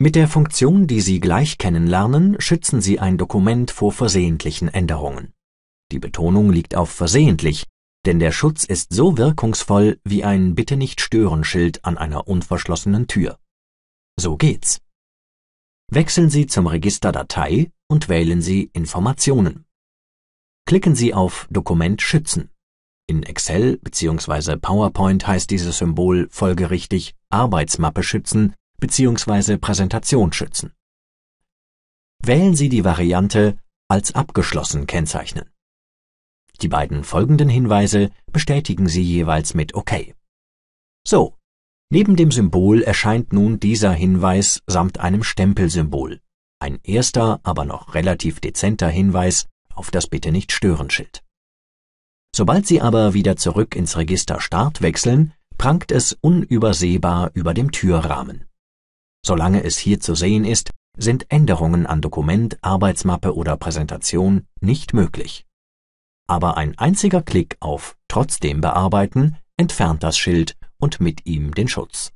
Mit der Funktion, die Sie gleich kennenlernen, schützen Sie ein Dokument vor versehentlichen Änderungen. Die Betonung liegt auf versehentlich, denn der Schutz ist so wirkungsvoll wie ein Bitte nicht stören Schild an einer unverschlossenen Tür. So geht's. Wechseln Sie zum Register Datei und wählen Sie Informationen. Klicken Sie auf Dokument schützen. In Excel bzw. PowerPoint heißt dieses Symbol folgerichtig Arbeitsmappe schützen bzw. Präsentation schützen. Wählen Sie die Variante als abgeschlossen kennzeichnen. Die beiden folgenden Hinweise bestätigen Sie jeweils mit OK. So, neben dem Symbol erscheint nun dieser Hinweis samt einem Stempelsymbol. Ein erster, aber noch relativ dezenter Hinweis auf das Bitte nicht stören Schild. Sobald Sie aber wieder zurück ins Register Start wechseln, prangt es unübersehbar über dem Türrahmen. Solange es hier zu sehen ist, sind Änderungen an Dokument, Arbeitsmappe oder Präsentation nicht möglich. Aber ein einziger Klick auf Trotzdem bearbeiten entfernt das Schild und mit ihm den Schutz.